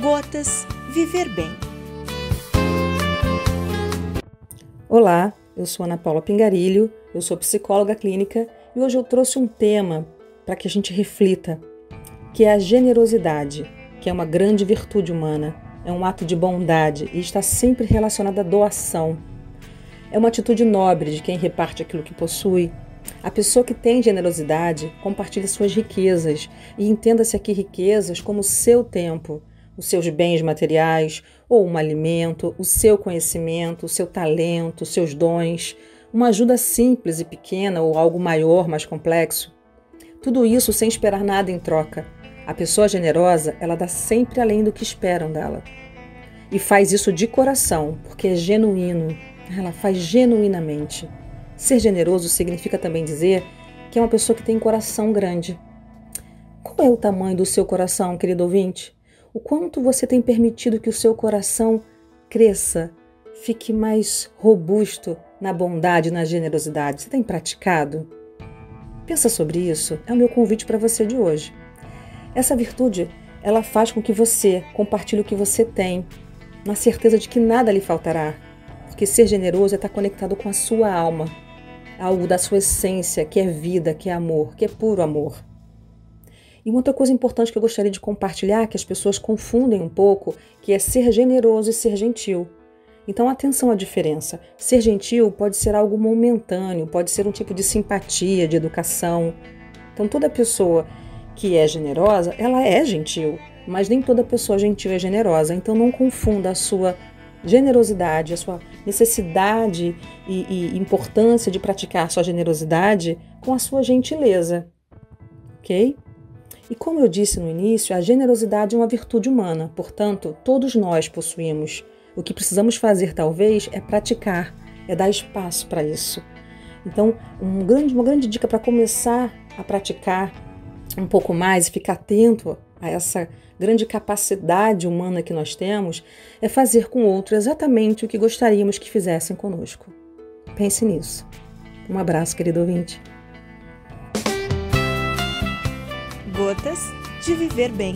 Gotas Viver Bem. Olá, eu sou Ana Paula Pingarilho, eu sou psicóloga clínica e hoje eu trouxe um tema para que a gente reflita, que é a generosidade, que é uma grande virtude humana, é um ato de bondade e está sempre relacionada à doação. É uma atitude nobre de quem reparte aquilo que possui. A pessoa que tem generosidade compartilha suas riquezas e entenda-se aqui riquezas como seu tempo, os seus bens materiais, ou um alimento, o seu conhecimento, o seu talento, os seus dons, uma ajuda simples e pequena ou algo maior, mais complexo. Tudo isso sem esperar nada em troca. A pessoa generosa, ela dá sempre além do que esperam dela. E faz isso de coração, porque é genuíno. Ela faz genuinamente. Ser generoso significa também dizer que é uma pessoa que tem coração grande. Qual é o tamanho do seu coração, querido ouvinte? O quanto você tem permitido que o seu coração cresça, fique mais robusto na bondade, na generosidade. Você tem praticado? Pensa sobre isso, é o meu convite para você de hoje. Essa virtude, ela faz com que você compartilhe o que você tem, na certeza de que nada lhe faltará. Porque ser generoso é estar conectado com a sua alma, algo da sua essência, que é vida, que é amor, que é puro amor. E uma outra coisa importante que eu gostaria de compartilhar, que as pessoas confundem um pouco, que é ser generoso e ser gentil. Então, atenção à diferença. Ser gentil pode ser algo momentâneo, pode ser um tipo de simpatia, de educação. Então, toda pessoa que é generosa, ela é gentil, mas nem toda pessoa gentil é generosa. Então, não confunda a sua generosidade, a sua necessidade e, e importância de praticar sua generosidade com a sua gentileza, ok? E como eu disse no início, a generosidade é uma virtude humana, portanto, todos nós possuímos. O que precisamos fazer, talvez, é praticar, é dar espaço para isso. Então, um grande, uma grande dica para começar a praticar um pouco mais e ficar atento a essa grande capacidade humana que nós temos é fazer com o outro exatamente o que gostaríamos que fizessem conosco. Pense nisso. Um abraço, querido ouvinte. Gotas de Viver Bem.